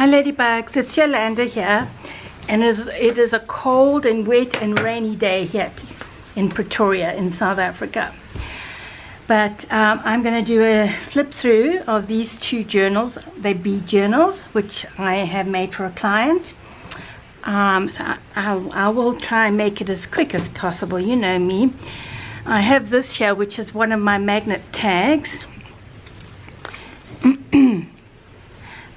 Hi Ladybugs, it's Yolanda here and it is, a cold and wet and rainy day here in Pretoria in South Africa. But um, I'm going to do a flip through of these two journals. They bee journals which I have made for a client. Um, so I, I'll, I will try and make it as quick as possible, you know me. I have this here which is one of my magnet tags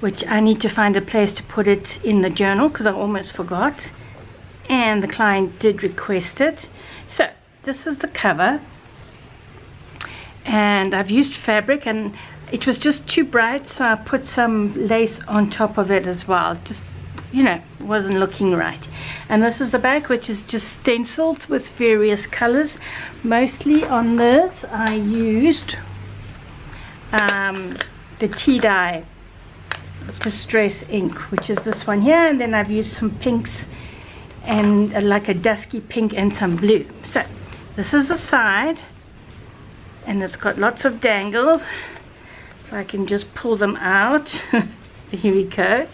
which I need to find a place to put it in the journal because I almost forgot. And the client did request it. So this is the cover. And I've used fabric and it was just too bright so I put some lace on top of it as well. Just you know wasn't looking right. And this is the back which is just stenciled with various colors. Mostly on this I used um, the tea dye distress ink which is this one here and then I've used some pinks and uh, like a dusky pink and some blue. So this is the side and it's got lots of dangles. If I can just pull them out here we go.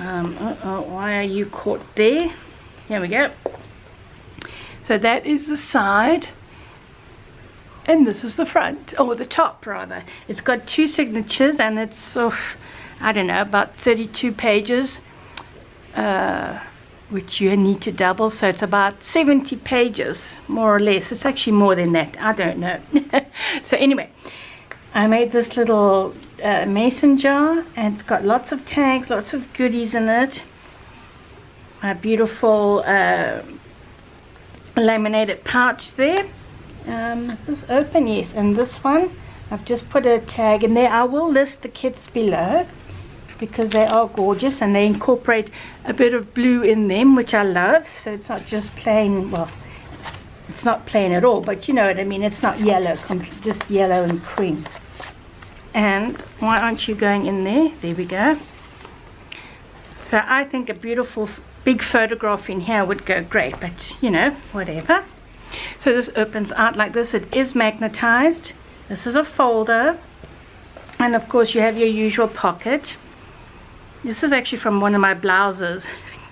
Um, uh -oh, why are you caught there? Here we go. So that is the side and this is the front. Or the top rather. It's got two signatures and it's oh, I don't know about 32 pages uh, which you need to double. So it's about 70 pages more or less. It's actually more than that. I don't know. So anyway I made this little uh, mason jar and it's got lots of tags lots of goodies in it. A beautiful uh, laminated pouch there um, this is open yes and this one I've just put a tag in there. I will list the kits below because they are gorgeous and they incorporate a bit of blue in them which I love. So it's not just plain well it's not plain at all but you know what I mean. It's not yellow just yellow and cream. And why aren't you going in there? There we go. So I think a beautiful big photograph in here would go great but you know whatever so this opens out like this. It is magnetized. This is a folder. And of course you have your usual pocket. This is actually from one of my blouses.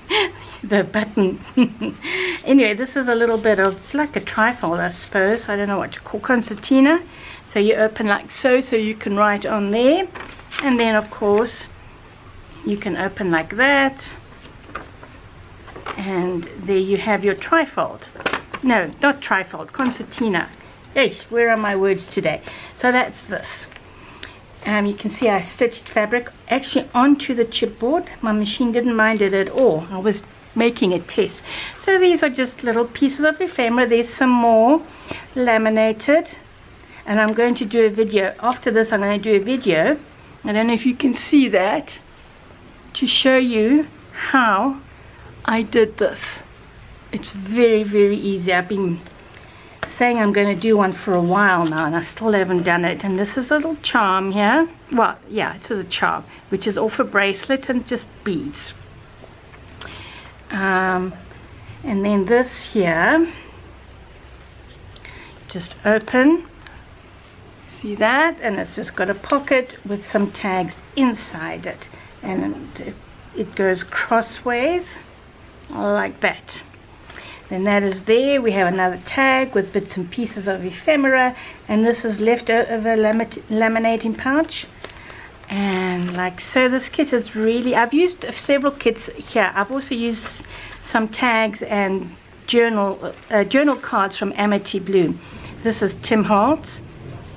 the button. anyway, this is a little bit of like a trifold, I suppose. I don't know what to call concertina. So you open like so, so you can write on there. And then of course, you can open like that. And there you have your trifold no, not trifold, concertina. Hey, where are my words today? So that's this. Um, you can see I stitched fabric actually onto the chipboard. My machine didn't mind it at all. I was making a test. So these are just little pieces of ephemera. There's some more laminated. And I'm going to do a video. After this, I'm going to do a video. I don't know if you can see that. To show you how I did this it's very very easy. I've been saying I'm going to do one for a while now and I still haven't done it. And this is a little charm here. Well yeah it is a charm which is off a bracelet and just beads. Um, and then this here just open. See that? And it's just got a pocket with some tags inside it. And it goes crossways like that then that is there. We have another tag with bits and pieces of ephemera. And this is a leftover laminating pouch. And like so this kit is really I've used several kits here. I've also used some tags and journal uh, journal cards from Amity Bloom. This is Tim Holtz.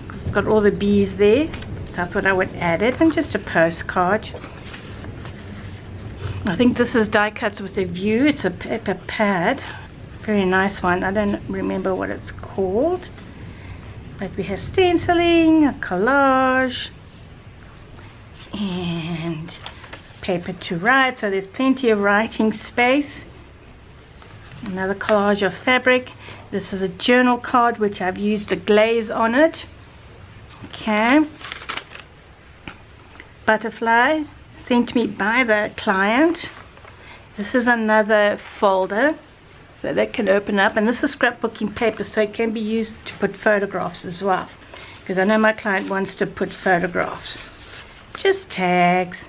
It's got all the bees there. So thought I would add it. And just a postcard. I think this is die cuts with a view. It's a paper pad very nice one. I don't remember what it's called. But we have stenciling a collage and paper to write. So there's plenty of writing space. Another collage of fabric. This is a journal card which I've used a glaze on it. Okay. Butterfly sent me by the client. This is another folder so that can open up and this is scrapbooking paper so it can be used to put photographs as well because I know my client wants to put photographs just tags,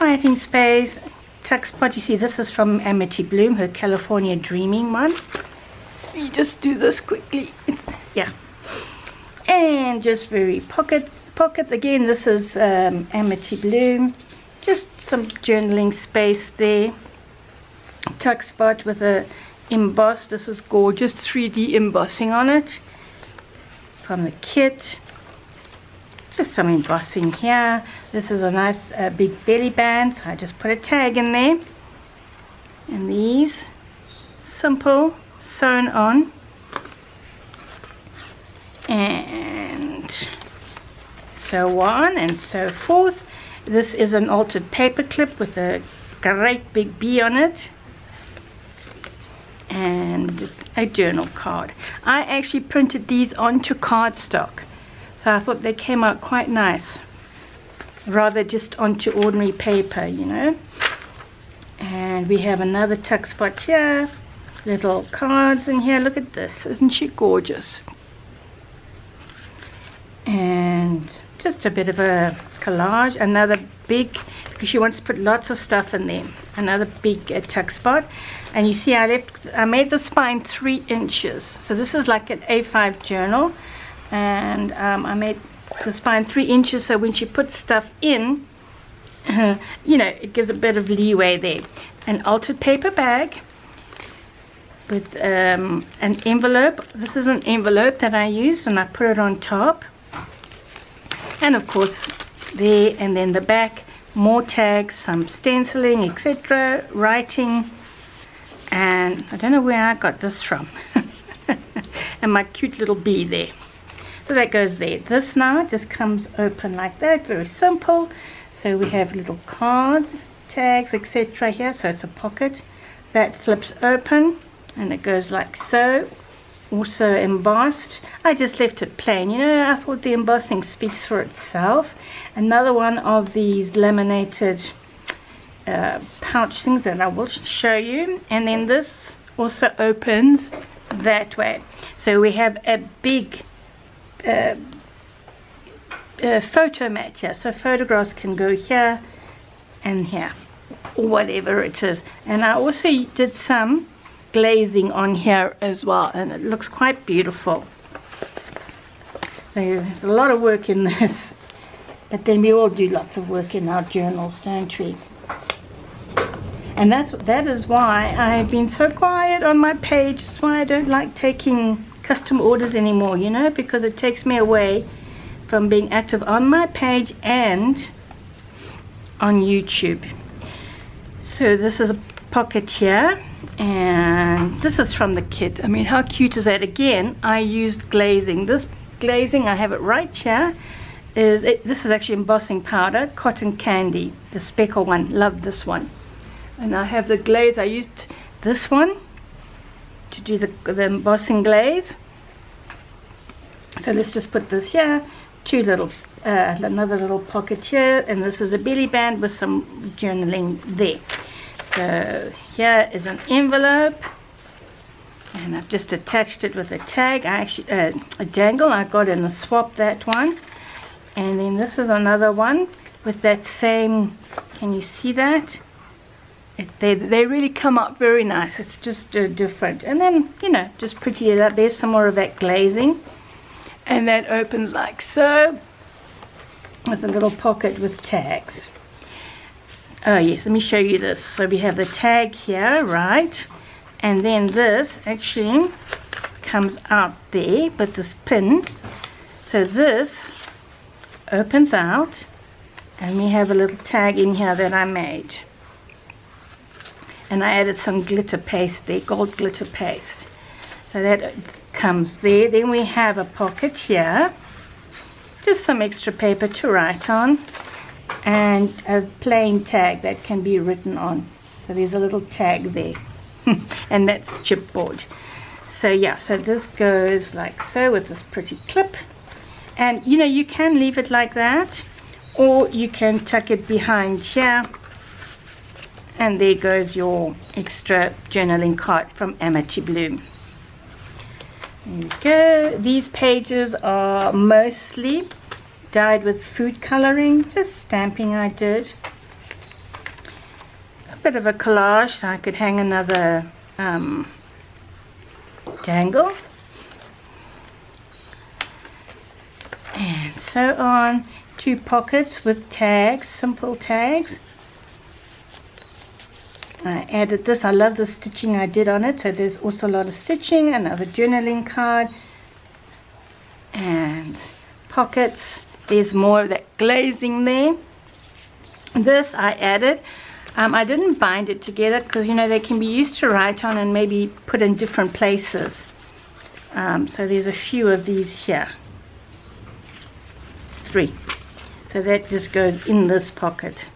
writing space, tuck spot. You see this is from Amity Bloom, her California Dreaming one. You just do this quickly. It's yeah. And just very pockets pockets. Again, this is um, Amity Bloom. Just some journaling space there. Tuck spot with a emboss. This is gorgeous 3D embossing on it from the kit. Just some embossing here. This is a nice uh, big belly band. So I just put a tag in there. And these simple sewn on. And so on and so forth. This is an altered paper clip with a great big B on it and a journal card. I actually printed these onto cardstock so I thought they came out quite nice rather just onto ordinary paper you know. And we have another tuck spot here little cards in here. Look at this. Isn't she gorgeous? And just a bit of a collage another big because she wants to put lots of stuff in there another big uh, tuck spot. And you see I left I made the spine three inches. So this is like an A5 journal. And um, I made the spine three inches so when she puts stuff in you know it gives a bit of leeway there. An altered paper bag with um, an envelope. This is an envelope that I use and I put it on top. And of course there and then the back more tags some stenciling etc writing. And I don't know where I got this from. And my cute little bee there. So that goes there. This now just comes open like that very simple. So we have little cards tags etc here. So it's a pocket that flips open and it goes like so. Also embossed. I just left it plain. You know I thought the embossing speaks for itself another one of these laminated uh, pouch things that I will show you. And then this also opens that way. So we have a big uh, uh, photo mat here. So photographs can go here and here or whatever it is. And I also did some glazing on here as well and it looks quite beautiful. There's a lot of work in this but then we all do lots of work in our journals don't we? And that's that is why I've been so quiet on my page. That's why I don't like taking custom orders anymore you know because it takes me away from being active on my page and on YouTube. So this is a pocket here and this is from the kit. I mean how cute is that? Again I used glazing. This glazing I have it right here is it, this is actually embossing powder cotton candy the speckle one love this one. And I have the glaze I used this one to do the, the embossing glaze. So let's just put this here two little uh, another little pocket here and this is a belly band with some journaling there. So here is an envelope and I've just attached it with a tag. I actually uh, a dangle I got in the swap that one and then this is another one with that same can you see that? It, they, they really come up very nice. It's just uh, different. And then you know just pretty it up there's some more of that glazing. And that opens like so with a little pocket with tags. Oh yes let me show you this. So we have the tag here right? And then this actually comes out there with this pin. So this opens out and we have a little tag in here that I made and I added some glitter paste gold glitter paste so that comes there then we have a pocket here just some extra paper to write on and a plain tag that can be written on. So there's a little tag there. and that's chipboard. So yeah, so this goes like so with this pretty clip. And you know, you can leave it like that or you can tuck it behind here. And there goes your extra journaling card from Amity Bloom. There you go. These pages are mostly dyed with food coloring, just stamping I did. A bit of a collage so I could hang another um, dangle. And so on. Two pockets with tags, simple tags. I added this. I love the stitching I did on it. So there's also a lot of stitching. Another journaling card. And pockets. There's more of that glazing there. This I added. Um, I didn't bind it together because, you know, they can be used to write on and maybe put in different places. Um, so there's a few of these here. Three. So that just goes in this pocket.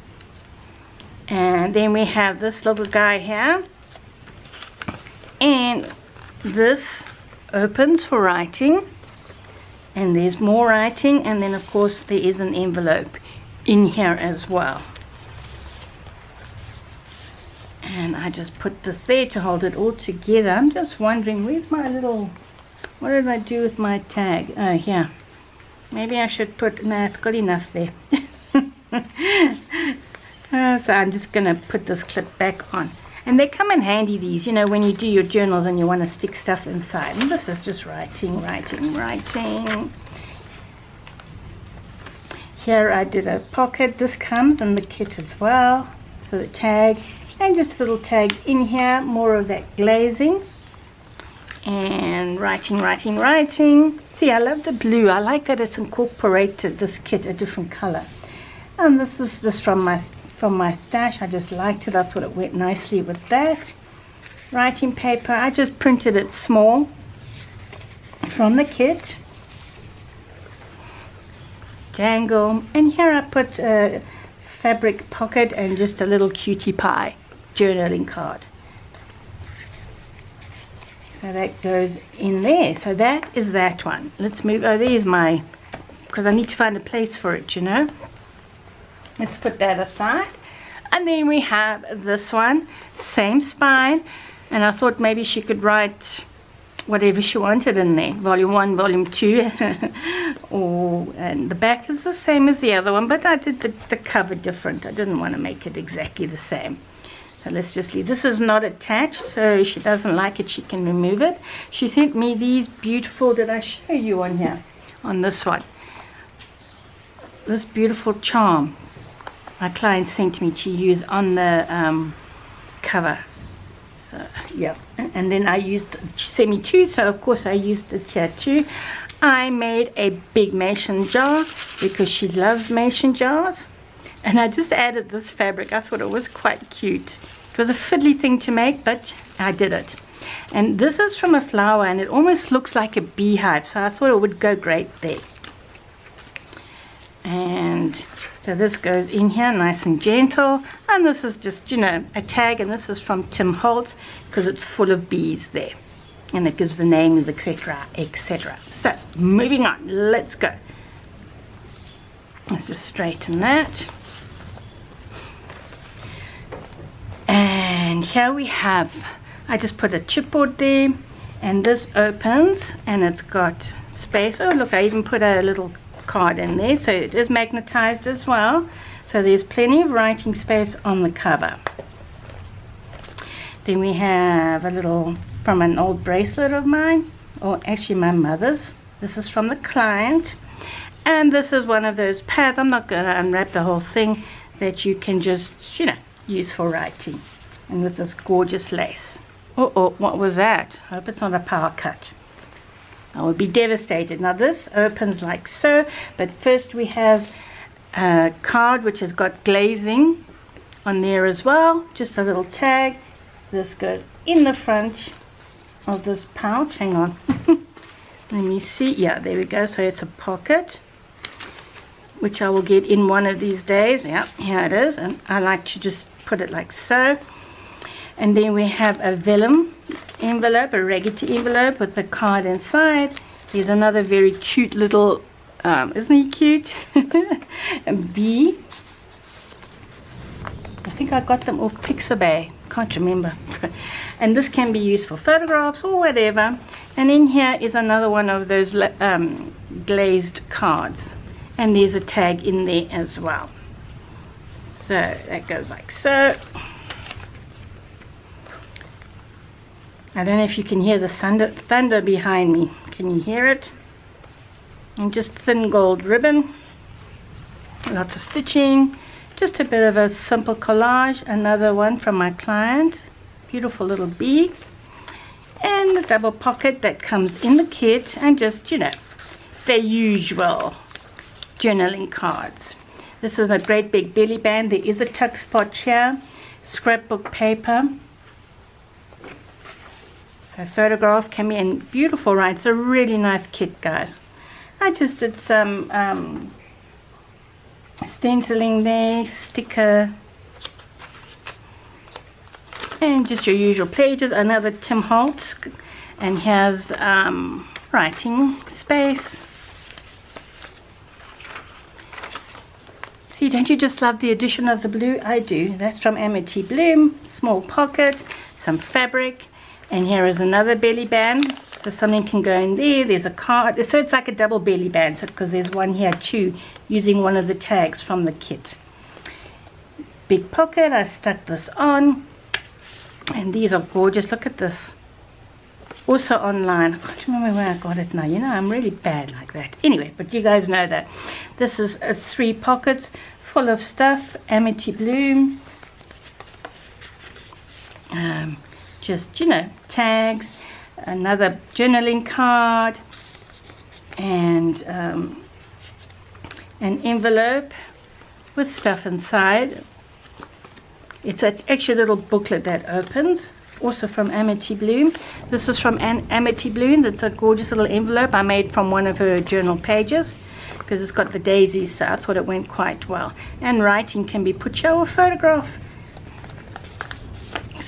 And then we have this little guy here. And this opens for writing. And there's more writing. And then of course there is an envelope in here as well. And I just put this there to hold it all together. I'm just wondering where's my little what did I do with my tag? Oh yeah maybe I should put no it's got enough there Uh, so I'm just going to put this clip back on. And they come in handy, these, you know, when you do your journals and you want to stick stuff inside. And this is just writing, writing, writing. Here I did a pocket. This comes in the kit as well. So the tag. And just a little tag in here. More of that glazing. And writing, writing, writing. See, I love the blue. I like that it's incorporated, this kit, a different color. And this is just from my from my stash. I just liked it. I thought it went nicely with that. Writing paper. I just printed it small from the kit. Dangle. And here I put a fabric pocket and just a little cutie pie journaling card. So that goes in there. So that is that one. Let's move. Oh, there's my, because I need to find a place for it, you know. Let's put that aside. And then we have this one, same spine. And I thought maybe she could write whatever she wanted in there. Volume 1, Volume 2. or, and the back is the same as the other one, but I did the, the cover different. I didn't want to make it exactly the same. So let's just leave. This is not attached, so if she doesn't like it, she can remove it. She sent me these beautiful, did I show you on here? On this one. This beautiful charm my client sent me to use on the um, cover. So yeah, and then I used, she sent me two, so of course I used it here too. I made a big mason jar because she loves mason jars. And I just added this fabric. I thought it was quite cute. It was a fiddly thing to make, but I did it. And this is from a flower and it almost looks like a beehive. So I thought it would go great there. And so this goes in here nice and gentle. And this is just, you know, a tag. And this is from Tim Holtz because it's full of bees there. And it gives the names, etc., etc. So moving on. Let's go. Let's just straighten that. And here we have, I just put a chipboard there. And this opens and it's got space. Oh, look, I even put a little card in there so it is magnetized as well so there's plenty of writing space on the cover then we have a little from an old bracelet of mine or actually my mother's this is from the client and this is one of those pads I'm not going to unwrap the whole thing that you can just you know use for writing and with this gorgeous lace oh oh what was that I hope it's not a power cut I would be devastated. Now this opens like so, but first we have a card which has got glazing on there as well. Just a little tag. This goes in the front of this pouch. Hang on. Let me see. Yeah, there we go. So it's a pocket, which I will get in one of these days. Yeah, here it is. And I like to just put it like so. And then we have a vellum envelope, a raggedy envelope with the card inside. Here's another very cute little, um, isn't he cute? a bee. I think I got them off Pixabay. Can't remember. and this can be used for photographs or whatever. And in here is another one of those um, glazed cards. and there's a tag in there as well so that goes like so I don't know if you can hear the thunder, thunder behind me. Can you hear it? And just thin gold ribbon. Lots of stitching. Just a bit of a simple collage. Another one from my client. Beautiful little bee. And the double pocket that comes in the kit and just you know the usual journaling cards. This is a great big belly band. There is a tuck spot here. Scrapbook paper so photograph came in beautiful right it's a really nice kit guys I just did some um, stenciling there, sticker, and just your usual pages. Another Tim Holtz, and here's um, writing space. See, don't you just love the addition of the blue? I do. That's from Amity Bloom. Small pocket, some fabric, and here is another belly band so something can go in there. There's a card. So it's like a double belly band so because there's one here too using one of the tags from the kit. Big pocket. I stuck this on. And these are gorgeous. Look at this. Also online. I can't remember where I got it now. You know, I'm really bad like that. Anyway, but you guys know that. This is a three pockets full of stuff. Amity Bloom. Um, just, you know, tags another journaling card and um, an envelope with stuff inside. It's an extra little booklet that opens, also from Amity Bloom. This is from An Amity Bloom. It's a gorgeous little envelope I made from one of her journal pages because it's got the daisies, so I thought it went quite well. And writing can be put or photograph.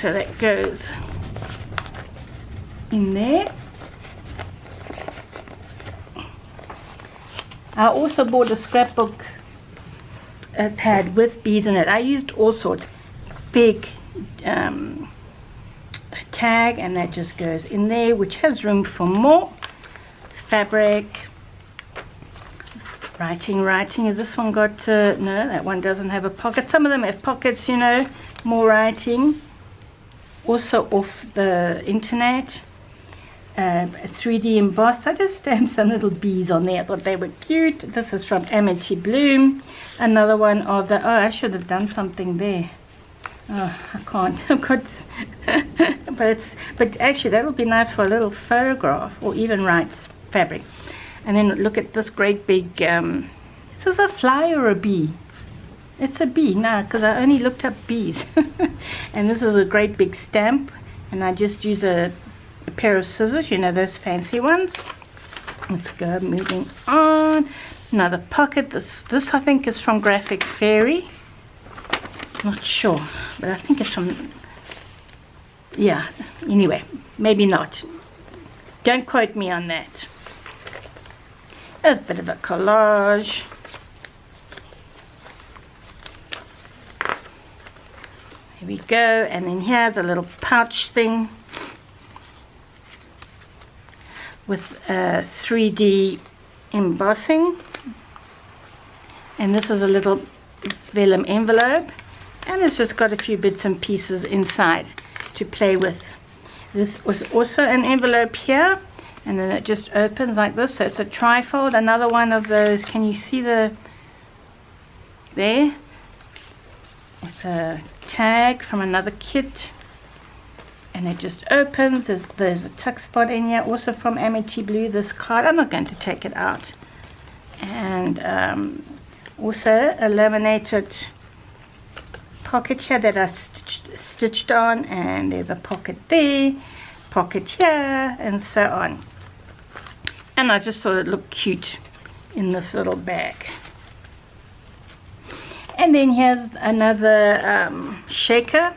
So that goes in there. I also bought a scrapbook uh, pad with beads in it. I used all sorts. Big um, tag and that just goes in there which has room for more. Fabric. Writing, writing. Has this one got, uh, no that one doesn't have a pocket. Some of them have pockets, you know, more writing. Also off the internet uh, 3D embossed. I just stamped some little bees on there. I thought they were cute. This is from Amity Bloom. Another one of the, oh, I should have done something there. Oh, I can't. I've got, but it's, but actually that'll be nice for a little photograph or even write fabric. And then look at this great big, um, this is a fly or a bee? It's a bee now because I only looked up bees. and this is a great big stamp and I just use a a pair of scissors, you know those fancy ones. Let's go moving on. Another pocket. This this I think is from Graphic Fairy. Not sure, but I think it's from yeah, anyway, maybe not. Don't quote me on that. a bit of a collage. Here we go, and then here, the little pouch thing with uh, a 3D embossing. And this is a little vellum envelope and it's just got a few bits and pieces inside to play with. This was also an envelope here and then it just opens like this so it's a trifold. Another one of those can you see the there? With a tag from another kit. And it just opens. There's, there's a tuck spot in here also from Amity Bloom this card. I'm not going to take it out. And um, also a laminated pocket here that I stitched, stitched on and there's a pocket there pocket here and so on. And I just thought it looked cute in this little bag and then here's another um, shaker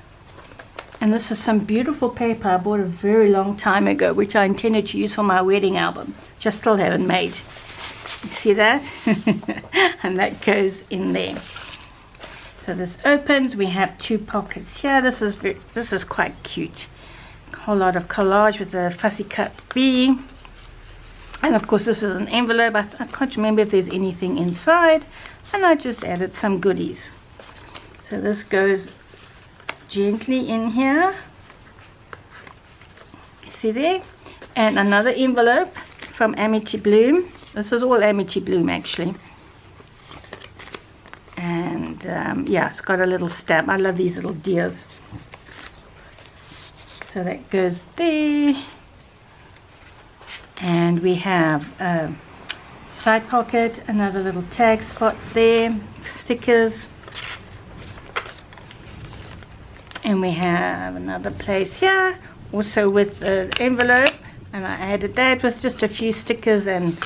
and this is some beautiful paper I bought a very long time ago, which I intended to use for my wedding album. Just still haven't made. You see that? and that goes in there. So this opens. We have two pockets here. This is very, this is quite cute. A whole lot of collage with a fussy cut bee. And of course this is an envelope. I, I can't remember if there's anything inside. And I just added some goodies. So this goes gently in here. See there? And another envelope from Amity Bloom. This is all Amity Bloom actually. And um, yeah it's got a little stamp. I love these little deers. So that goes there and we have a side pocket another little tag spot there stickers. And we have another place here also with the envelope. And I added that with just a few stickers and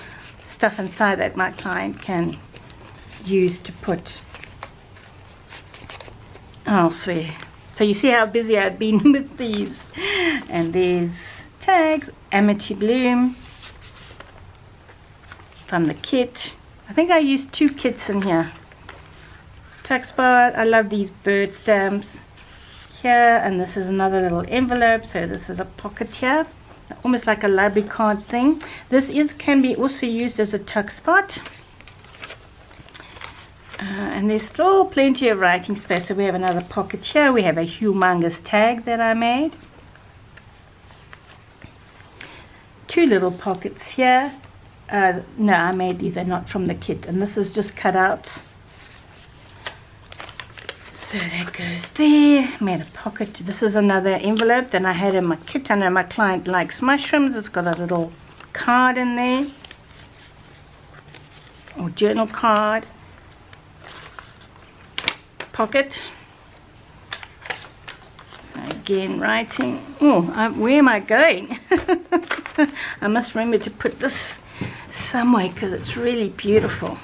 stuff inside that my client can use to put elsewhere. So you see how busy I've been with these. And these tags Amity Bloom from the kit. I think I used two kits in here. Tax spot I love these bird stamps. Here and this is another little envelope so this is a pocket here. Almost like a library card thing. This is can be also used as a tuck spot. Uh, and there's still plenty of writing space so we have another pocket here. We have a humongous tag that I made two little pockets here. Uh, no I made these they're not from the kit and this is just cut out. So that goes there. Made a pocket. This is another envelope that I had in my kit. I know my client likes mushrooms. It's got a little card in there. Or journal card. Pocket again writing. Oh I, where am I going? I must remember to put this somewhere because it's really beautiful.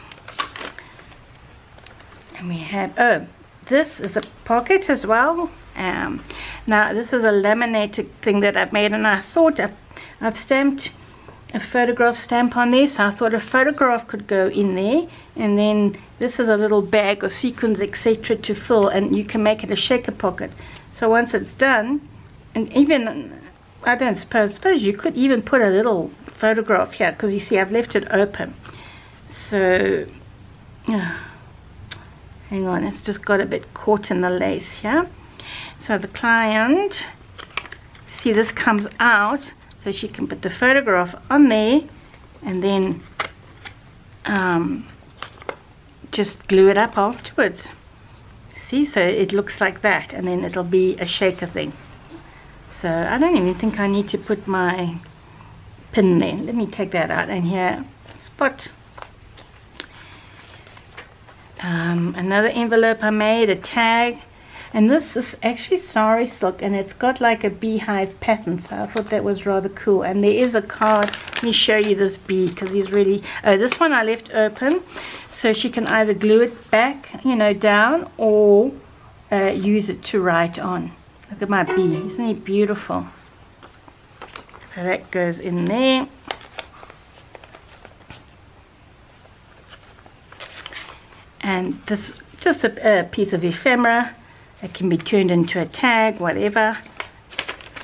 And we have oh this is a pocket as well. Um, now this is a laminated thing that I've made and I thought I've, I've stamped a photograph stamp on there so I thought a photograph could go in there. And then this is a little bag of sequins etc to fill and you can make it a shaker pocket so once it's done and even I don't suppose suppose you could even put a little photograph here because you see I've left it open. So yeah. Hang on it's just got a bit caught in the lace here. So the client see this comes out so she can put the photograph on there and then um, just glue it up afterwards see so it looks like that and then it'll be a shaker thing so I don't even think I need to put my pin there let me take that out and here spot um, another envelope I made, a tag. And this is actually sari silk and it's got like a beehive pattern. So I thought that was rather cool. And there is a card. Let me show you this bee because he's really... Oh, this one I left open. So she can either glue it back, you know, down or uh, use it to write on. Look at my bee. Isn't he beautiful? So that goes in there. and this just a, a piece of ephemera it can be turned into a tag whatever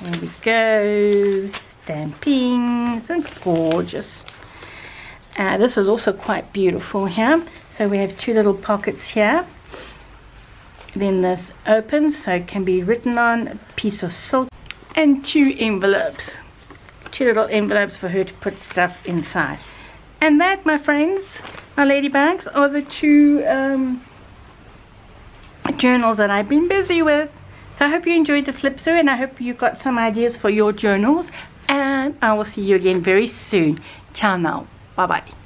there we go stamping isn't gorgeous uh, this is also quite beautiful here so we have two little pockets here then this opens so it can be written on a piece of silk and two envelopes two little envelopes for her to put stuff inside and that my friends my ladybugs are the two um, journals that I've been busy with. So I hope you enjoyed the flip through and I hope you got some ideas for your journals. And I will see you again very soon. Ciao now. Bye bye.